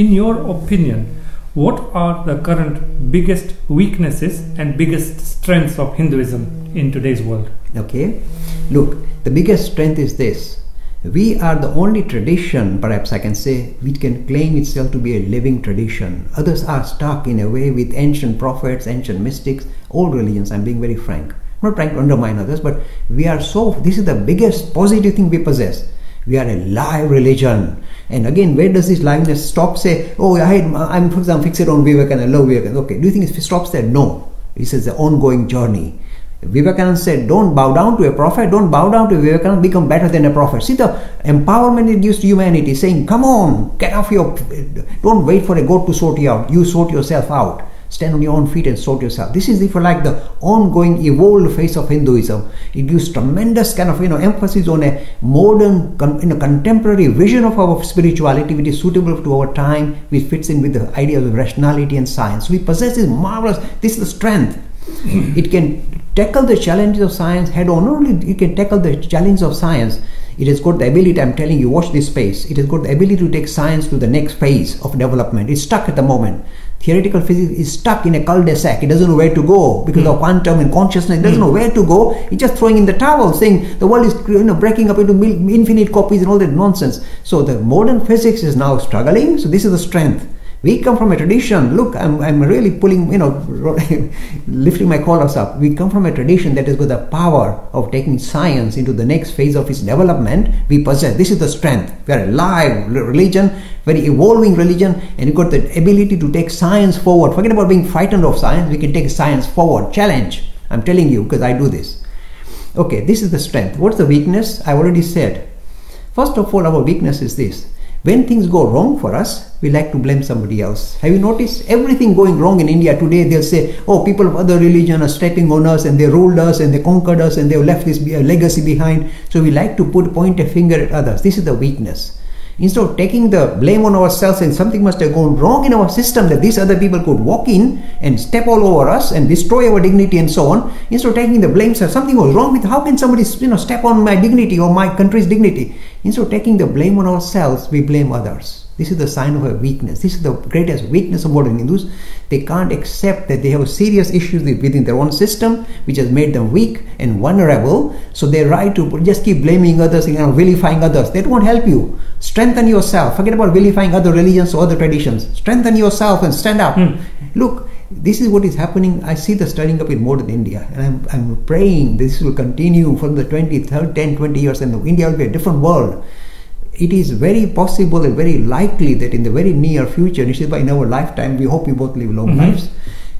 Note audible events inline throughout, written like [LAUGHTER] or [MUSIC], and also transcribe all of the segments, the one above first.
in your opinion, what are the current biggest weaknesses and biggest strengths of Hinduism in today's world? Okay, look, the biggest strength is this. We are the only tradition, perhaps I can say, which can claim itself to be a living tradition. Others are stuck in a way with ancient prophets, ancient mystics, old religions. I'm being very frank. I'm not trying to undermine others, but we are so, this is the biggest positive thing we possess. We are a live religion. And again, where does this liveness stop? Say, oh, I, I'm, for example, fixed on Vivekananda, love Vivekananda. Okay, do you think it stops there? No. This is the ongoing journey. Vivekananda said, don't bow down to a prophet, don't bow down to Vivekananda, become better than a prophet. See the empowerment it gives to humanity, saying, come on, get off your, don't wait for a God to sort you out. You sort yourself out. Stand on your own feet and sort yourself. This is, if you like, the ongoing evolved face of Hinduism. It gives tremendous kind of, you know, emphasis on a modern, you know, contemporary vision of our spirituality, which is suitable to our time, which fits in with the ideas of rationality and science. We possess this marvelous, this is the strength. it can tackle the challenges of science head on. Not only it can tackle the challenge of science, it has got the ability, I'm telling you, watch this space. It has got the ability to take science to the next phase of development. It's stuck at the moment. Theoretical physics is stuck in a cul-de-sac. It doesn't know where to go because mm. of quantum and consciousness. It doesn't mm. know where to go. It's just throwing in the towel, saying the world is you know breaking up into infinite copies and all that nonsense. So the modern physics is now struggling. So this is the strength we come from a tradition. Look, I'm, I'm really pulling, you know, [LAUGHS] lifting my collars up. We come from a tradition that has got the power of taking science into the next phase of its development. We possess. This is the strength. We are a live religion, very evolving religion, and you've got the ability to take science forward. Forget about being frightened of science. We can take science forward. Challenge. I'm telling you because I do this. Okay, this is the strength. What's the weakness? I already said. First of all, our weakness is this when things go wrong for us, we like to blame somebody else. Have you noticed everything going wrong in India today? They'll say, "Oh, people of other religion are stepping on us, and they ruled us, and they conquered us, and they've left this legacy behind." So we like to put point a finger at others. This is the weakness. Instead of taking the blame on ourselves and something must have gone wrong in our system that these other people could walk in and step all over us and destroy our dignity and so on, instead of taking the blame, sir, something was wrong with how can somebody you know step on my dignity or my country's dignity? Instead of taking the blame on ourselves, we blame others. This is the sign of a weakness. This is the greatest weakness of modern Hindus. They can't accept that they have serious issues within their own system, which has made them weak and vulnerable. So they try to just keep blaming others you know, vilifying others. That won't help you. Strengthen yourself. Forget about vilifying other religions or other traditions. Strengthen yourself and stand up. Hmm. Look, this is what is happening. I see the stirring up in modern India, and I'm, I'm praying this will continue for the 20, 30, 10, 20 years, and India will be a different world it is very possible and very likely that in the very near future, Nishitbha, in our lifetime, we hope we both live long mm-hmm. lives,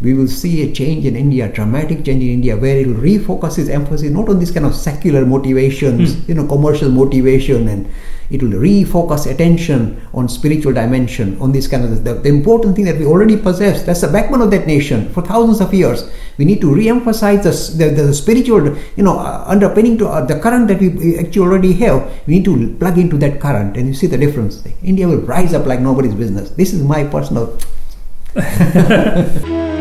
we will see a change in India, a dramatic change in India, where it will refocus its emphasis not on this kind of secular motivations, mm. you know, commercial motivation and it will refocus attention on spiritual dimension, on this kind of the, the important thing that we already possess. That's the backbone of that nation for thousands of years. We need to re-emphasize the, the, the spiritual, you know, uh, underpinning to uh, the current that we actually already have. We need to plug into that current, and you see the difference. India will rise up like nobody's business. This is my personal. [LAUGHS] [LAUGHS]